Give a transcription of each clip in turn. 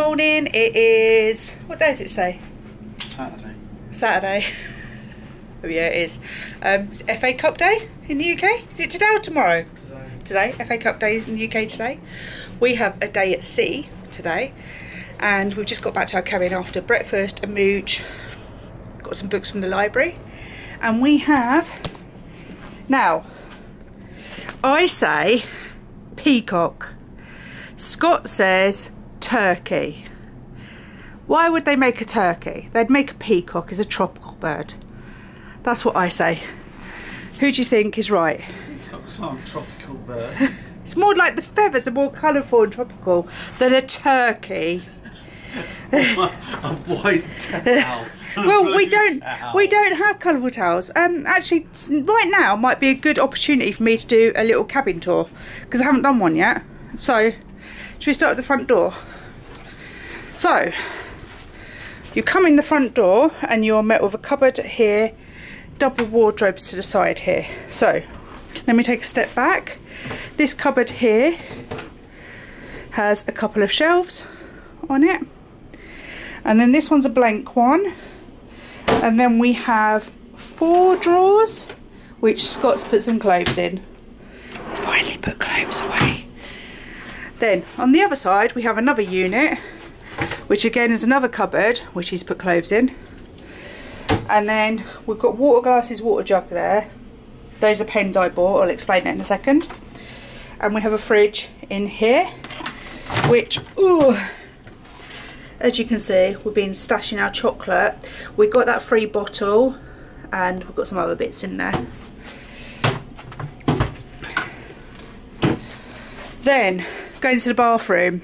morning. It is, what day does it say? Saturday. Saturday. oh yeah, it is. Um, it's FA Cup Day in the UK. Is it today or tomorrow? Today. FA Cup Day in the UK today. We have a day at sea today. And we've just got back to our cabin after breakfast, a mooch, got some books from the library. And we have, now, I say peacock. Scott says turkey. Why would they make a turkey? They'd make a peacock as a tropical bird. That's what I say. Who do you think is right? Peacocks aren't tropical birds. It's more like the feathers are more colourful and tropical than a turkey. a white towel. well, we don't towel. we don't have colourful towels. Um, actually, right now might be a good opportunity for me to do a little cabin tour because I haven't done one yet. So, should we start at the front door? So, you come in the front door and you're met with a cupboard here, double wardrobes to the side here. So, let me take a step back. This cupboard here has a couple of shelves on it. And then this one's a blank one. And then we have four drawers, which Scott's put some clothes in. He's finally put clothes away. Then on the other side, we have another unit, which again is another cupboard, which he's put clothes in. And then we've got water glasses, water jug there. Those are pens I bought, I'll explain that in a second. And we have a fridge in here, which, ooh, as you can see we've been stashing our chocolate we got that free bottle and we've got some other bits in there then going to the bathroom.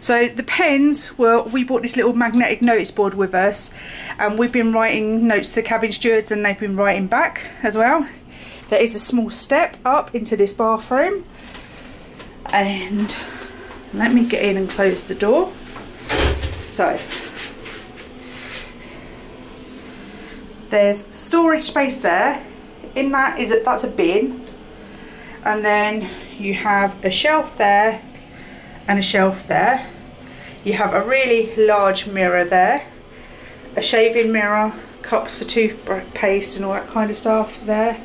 So the pens well we bought this little magnetic notice board with us and we've been writing notes to the cabin stewards and they've been writing back as well. There is a small step up into this bathroom and let me get in and close the door. So there's storage space there. In that is a, that's a bin, and then you have a shelf there and a shelf there. You have a really large mirror there, a shaving mirror, cups for toothpaste and all that kind of stuff there.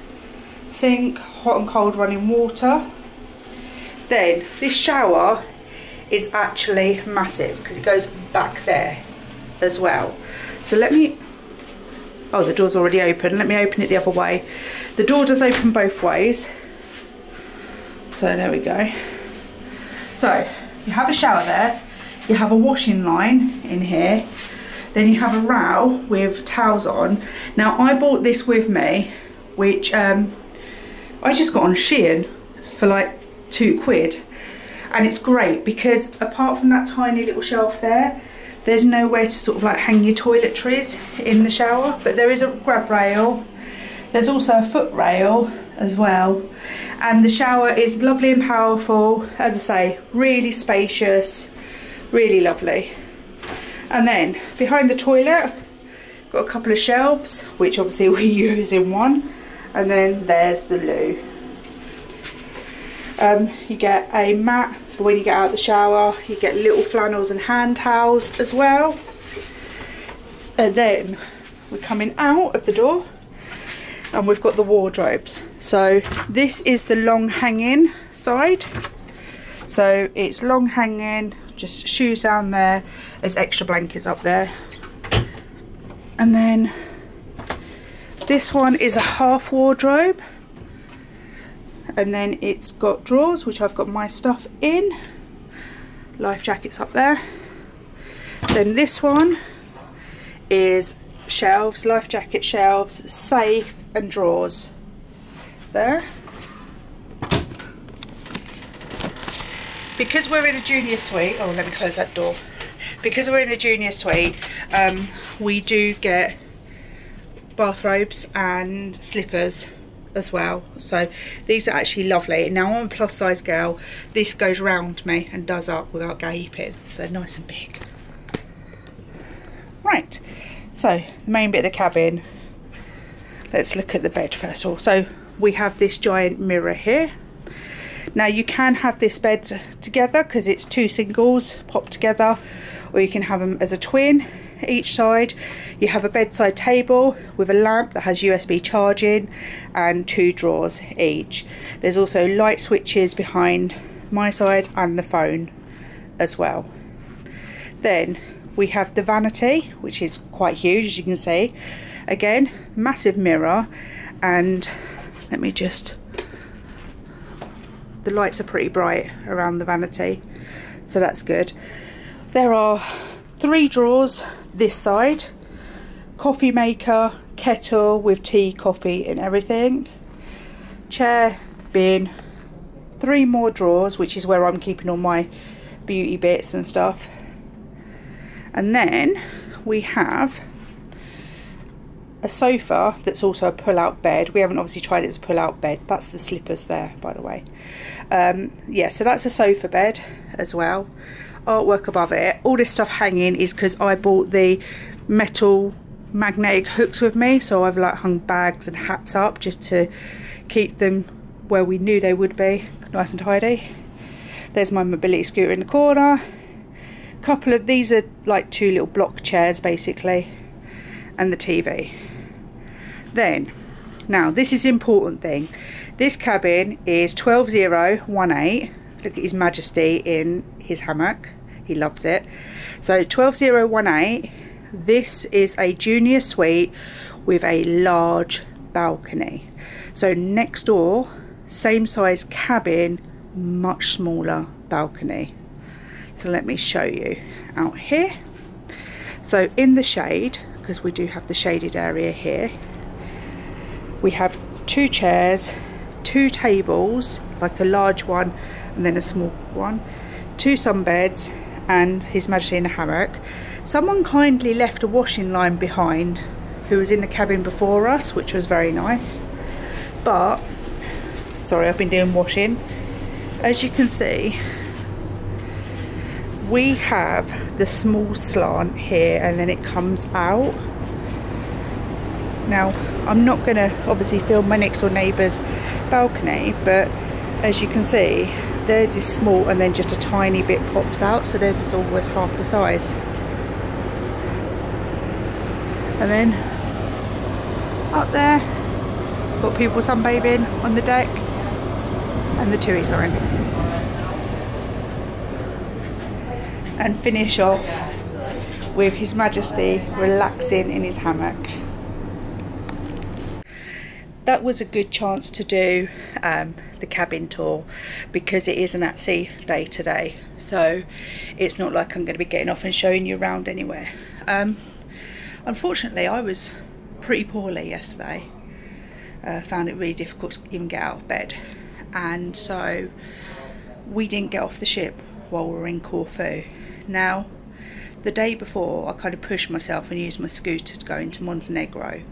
Sink, hot and cold running water. Then this shower is actually massive because it goes back there as well. So let me, oh the door's already open, let me open it the other way. The door does open both ways. So there we go. So you have a shower there, you have a washing line in here, then you have a row with towels on. Now I bought this with me, which um, I just got on Shein for like two quid and it's great because apart from that tiny little shelf there there's nowhere to sort of like hang your toiletries in the shower but there is a grab rail there's also a foot rail as well. And the shower is lovely and powerful. As I say really spacious really lovely. And then behind the toilet got a couple of shelves which obviously we use in one. And then there's the loo. Um, you get a mat for when you get out of the shower. You get little flannels and hand towels as well. And then we're coming out of the door and we've got the wardrobes. So this is the long hanging side. So it's long hanging, just shoes down there. There's extra blankets up there. And then this one is a half wardrobe and then it's got drawers which I've got my stuff in life jackets up there then this one is shelves life jacket shelves safe and drawers. There. Because we're in a junior suite oh let me close that door. Because we're in a junior suite um, we do get bathrobes and slippers as well. So these are actually lovely. Now I'm a plus size girl. This goes round me and does up without gaping. So nice and big. Right so the main bit of the cabin let's look at the bed first of all so we have this giant mirror here Now you can have this bed together because it's two singles popped together or you can have them as a twin each side. You have a bedside table with a lamp that has USB charging and two drawers each. There's also light switches behind my side and the phone as well. Then we have the vanity which is quite huge as you can see. Again massive mirror and let me just the lights are pretty bright around the vanity so that's good. There are three drawers this side. Coffee maker kettle with tea coffee and everything. Chair bin three more drawers which is where I'm keeping all my beauty bits and stuff and then we have a sofa that's also a pull-out bed. We haven't obviously tried it as a pull-out bed. That's the slippers there, by the way. Um, yeah, so that's a sofa bed as well. Artwork above it. All this stuff hanging is because I bought the metal magnetic hooks with me. So I've like hung bags and hats up just to keep them where we knew they would be. Nice and tidy. There's my mobility scooter in the corner. Couple of, these are like two little block chairs basically. And the TV. Then, now this is important thing. This cabin is 12018. Look at His Majesty in his hammock. He loves it. So 12018. This is a junior suite with a large balcony. So next door, same size cabin, much smaller balcony. So let me show you out here. So in the shade, because we do have the shaded area here, we have two chairs, two tables, like a large one and then a small one, two sunbeds and His Majesty in a hammock. Someone kindly left a washing line behind who was in the cabin before us, which was very nice. But, sorry, I've been doing washing. As you can see, we have the small slant here and then it comes out now, I'm not going to obviously film my next door neighbour's balcony, but as you can see, theirs is small and then just a tiny bit pops out, so theirs is almost half the size. And then up there, got people sunbathing on the deck and the Tui sign. And finish off with His Majesty relaxing in his hammock. That was a good chance to do um, the cabin tour because it is an at sea day today. So it's not like I'm going to be getting off and showing you around anywhere. Um, unfortunately I was pretty poorly yesterday. Uh, found it really difficult to even get out of bed. And so we didn't get off the ship while we were in Corfu now the day before I kind of pushed myself and used my scooter to go into Montenegro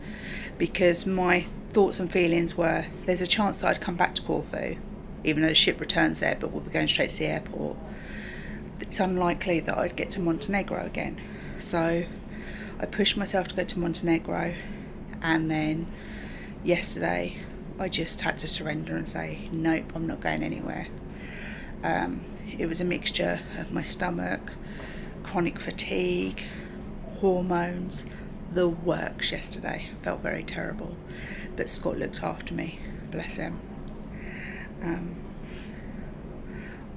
because my thoughts and feelings were there's a chance that I'd come back to Corfu, even though the ship returns there, but we'll be going straight to the airport. It's unlikely that I'd get to Montenegro again. So I pushed myself to go to Montenegro, and then yesterday I just had to surrender and say, nope, I'm not going anywhere. Um, it was a mixture of my stomach, chronic fatigue, hormones, the works yesterday. Felt very terrible, but Scott looked after me. Bless him. Um,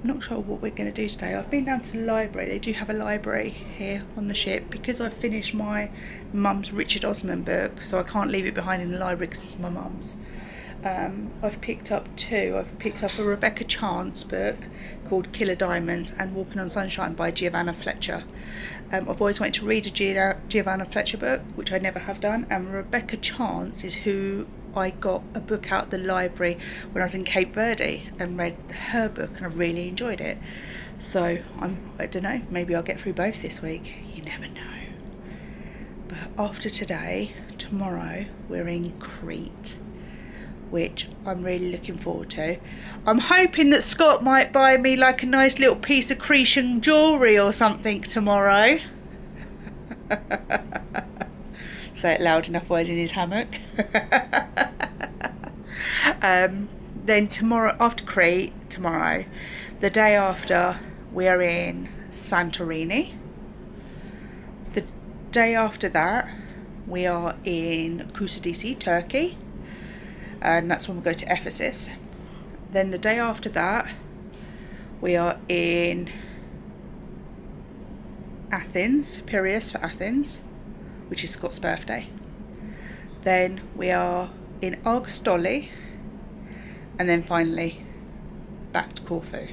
I'm not sure what we're going to do today. I've been down to the library. They do have a library here on the ship because I've finished my mum's Richard Osman book, so I can't leave it behind in the library because it's my mum's. Um, I've picked up two. I've picked up a Rebecca Chance book called Killer Diamonds and Walking on Sunshine by Giovanna Fletcher. Um, I've always wanted to read a Giovanna Fletcher book, which I never have done, and Rebecca Chance is who I got a book out of the library when I was in Cape Verde and read her book, and I really enjoyed it. So I'm, I don't know, maybe I'll get through both this week. You never know. But after today, tomorrow, we're in Crete which I'm really looking forward to. I'm hoping that Scott might buy me like a nice little piece of Cretan jewellery or something tomorrow. Say it loud enough he's in his hammock. um, then tomorrow, after Crete, tomorrow. The day after, we are in Santorini. The day after that, we are in Kusadasi, Turkey, and that's when we go to Ephesus. Then the day after that, we are in Athens, Piraeus for Athens, which is Scott's birthday. Then we are in Argostoli, and then finally back to Corfu.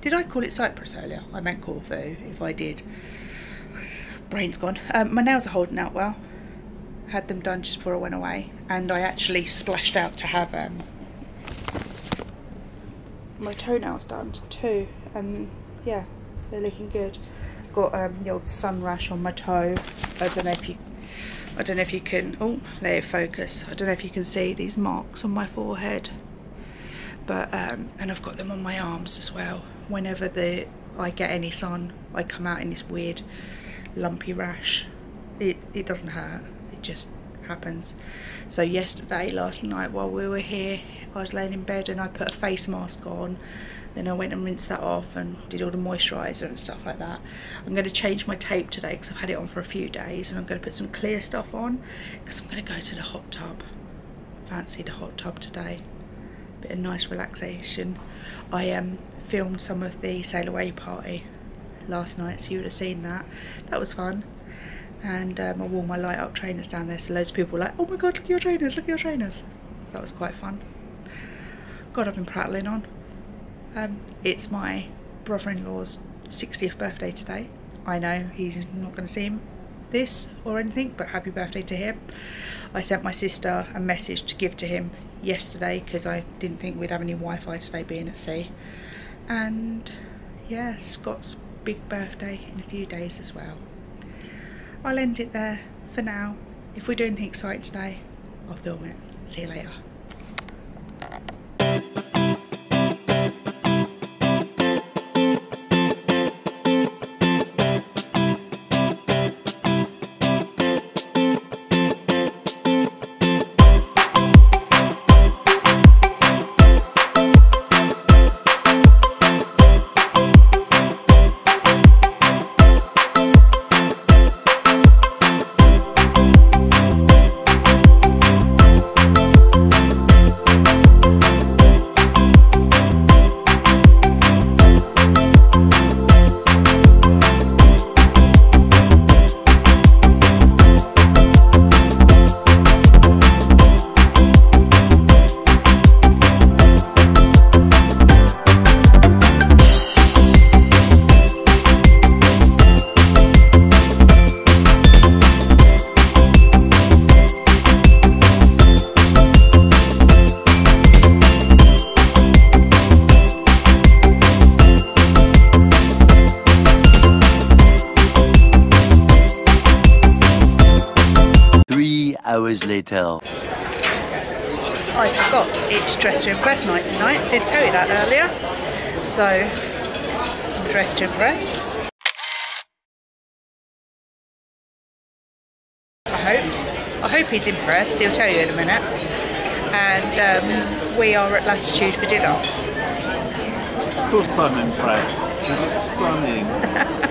Did I call it Cyprus earlier? I meant Corfu, if I did. Brain's gone. Um, my nails are holding out well. Had them done just before I went away, and I actually splashed out to have um, my toenails done too, and yeah, they're looking good. Got um, the old sun rash on my toe. I don't know if you, I don't know if you can. Oh, let it focus. I don't know if you can see these marks on my forehead, but um, and I've got them on my arms as well. Whenever the I get any sun, I come out in this weird lumpy rash. It it doesn't hurt. It just happens. So yesterday, last night while we were here, I was laying in bed and I put a face mask on. Then I went and rinsed that off and did all the moisturiser and stuff like that. I'm going to change my tape today because I've had it on for a few days and I'm going to put some clear stuff on because I'm going to go to the hot tub. Fancy the hot tub today. Bit of nice relaxation. I um, filmed some of the sail away party last night so you would have seen that. That was fun and um, I wore my light up trainers down there so loads of people were like oh my god look at your trainers look at your trainers. That was quite fun. God I've been prattling on. Um, it's my brother-in-law's 60th birthday today. I know he's not going to see him this or anything but happy birthday to him. I sent my sister a message to give to him yesterday because I didn't think we'd have any Wi-Fi today being at sea. And yeah Scott's big birthday in a few days as well I'll end it there for now. If we do anything exciting today, I'll film it. See you later. Hours later. I forgot it's dress to impress night tonight. Did tell you that earlier. So I'm dressed to impress. I hope. I hope he's impressed. He'll tell you in a minute. And um, we are at Latitude for dinner. Of course I'm impressed. It's stunning.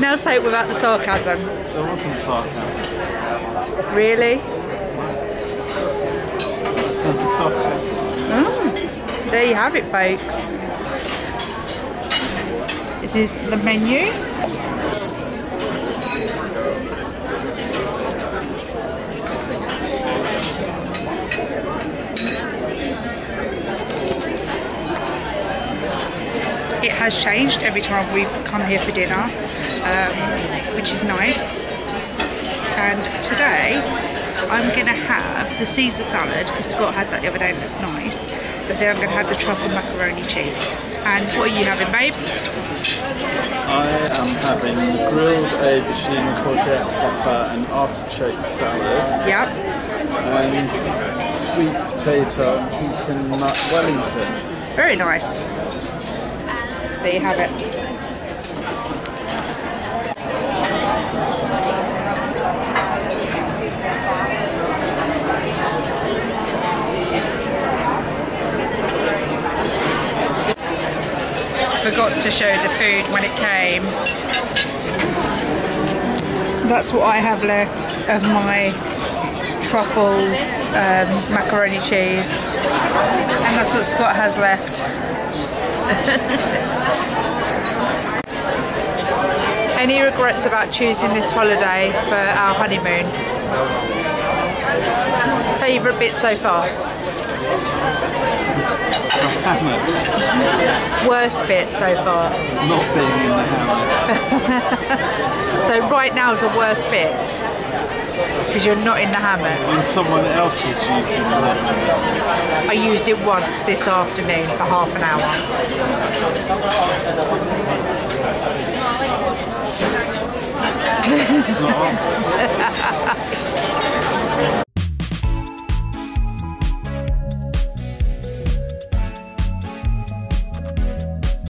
Now say it without the sarcasm. There wasn't sarcasm. Really? It's not sarcasm. There you have it, folks. This is the menu. It has changed every time we come here for dinner, um, which is nice. And today I'm going to have the Caesar salad because Scott had that the other day and looked nice. But then I'm to have the truffle macaroni cheese. And what are you having, babe? I am having grilled aubergine, courgette, pepper and artichoke salad Yep. and sweet potato pecan nut Wellington. Very nice. There you have it. To show the food when it came. That's what I have left of my truffle um, macaroni cheese. And that's what Scott has left. Any regrets about choosing this holiday for our honeymoon? Favourite bit so far? Hammock. Worst bit so far? Not being in the hammock. So right now is the worst bit? Because you're not in the hammer. When someone else is using the hammock. I used it once this afternoon for half an hour. It's not on.